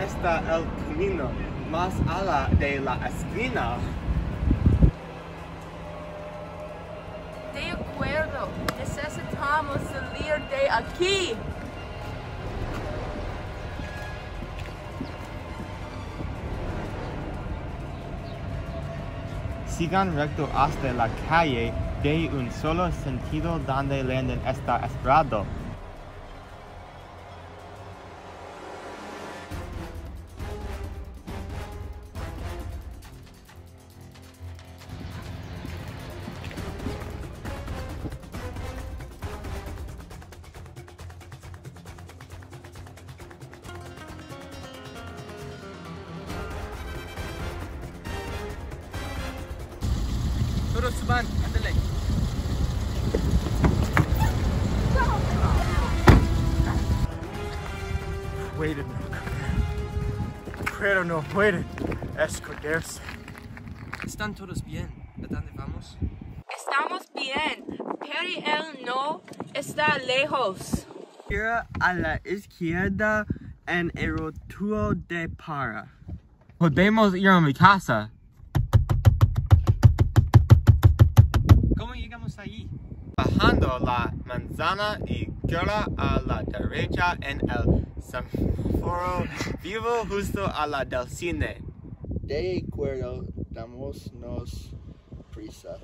está el camino más allá de la esquina. De acuerdo, necesitamos salir de aquí. Sigan recto hasta la calle de un solo sentido donde Landon está esperado. Todos suban, ándale. Pueden pero no pueden esconderse. Están todos bien. ¿A dónde vamos? Estamos bien, pero él no está lejos. Gira a la izquierda en el rotulo de para. Podemos ir a mi casa. Bajando la manzana y gira a la derecha en el semáforo vivo justo a la del cine. De acuerdo, damosnos prisa.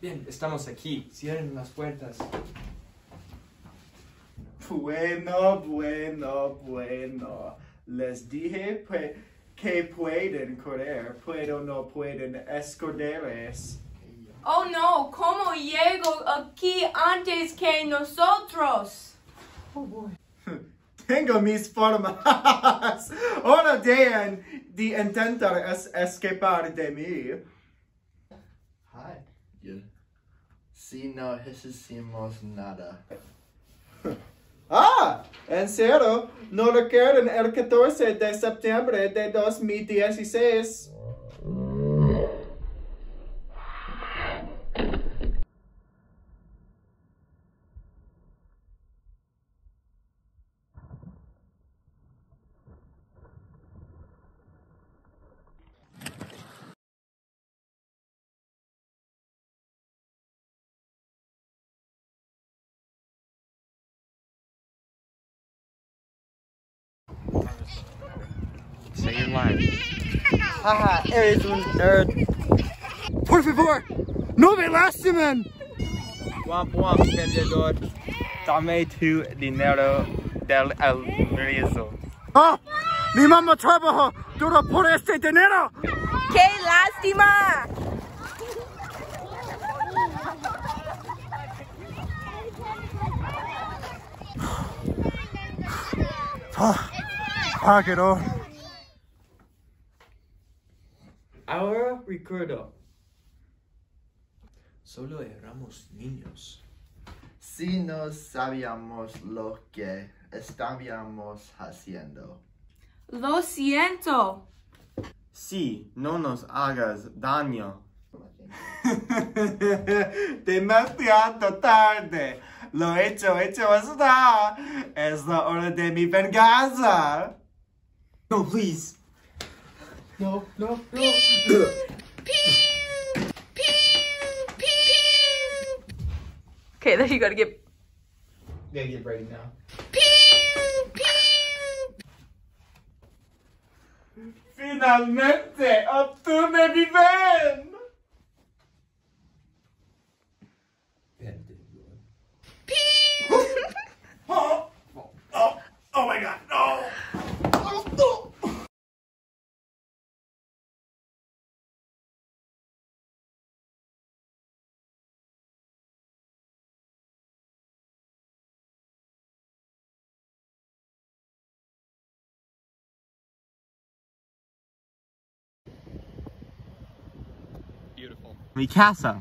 Bien, estamos aquí. Cierren las puertas. Bueno, bueno, bueno. Les dije pues, que pueden correr, pero no pueden esconderse. Oh no, ¿cómo llego aquí antes que nosotros? Oh boy. Tengo mis formas. Ahora dejan de intentar es escapar de mí. Hi. Yeah. Si no hicimos nada. Ah, en serio, no recuerdan el 14 de septiembre de 2016. Say your line. Haha, eres un nerd. Por favor, no me lastimen. Womp womp, vendedor. Dame tu dinero del el rizo. Oh, mi mamá trabaja duro por este dinero. ¡Qué lástima! Ah, págalo. Ahora recuerdo. Solo éramos niños. Si no sabíamos lo que estábamos haciendo. Lo siento. Sí, no nos hagas daño. Demasiado tarde. Lo hecho, hecho está. Es la hora de mi venganza. No, please. No, no, no. Okay, then you gotta get. Gotta get ready now. Finalmente obtuve mi ven. Vendedor. Oh, oh, oh my god, no. Oh, no. Beautiful. Mi casa.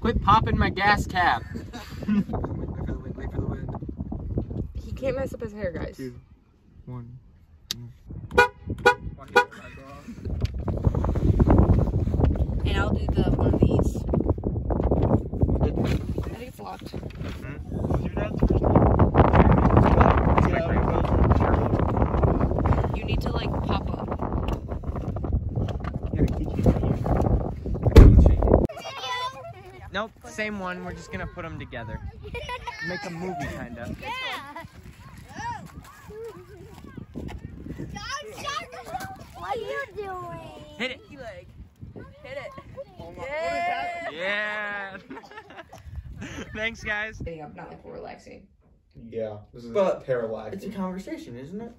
Quit popping my gas cap. He can't mess up his hair, guys. One. And I'll do the one of these. I think it's locked. You need to pop up. Nope, same one. We're just gonna put them together. Make a movie, kinda. Yeah. What are you doing? Hit it. Hit it. Yeah. Thanks, guys. Getting up, not like we're relaxing. Yeah, this is But parallax. It's a conversation, isn't it?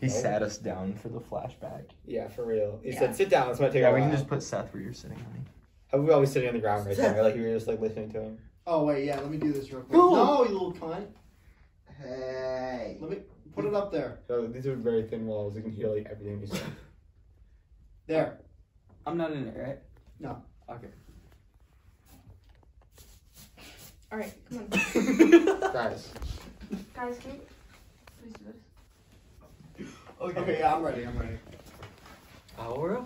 He sat us down for the flashback. Yeah, for real. He Yeah. said, "Sit down. It's gonna take Yeah, we can just put Seth where you're sitting, honey. How we always sitting on the ground right there, like we were just like listening to him. Oh wait, yeah. Let me do this real quick. Boom. No, you little cunt. Hey. Let me put it up there. So these are very thin walls. You can hear like everything you say. There. I'm not in it, right? No. Okay. All right, come on. Guys, Guys, can you please do this? Okay, yeah, I'm ready. I'm ready. Aura?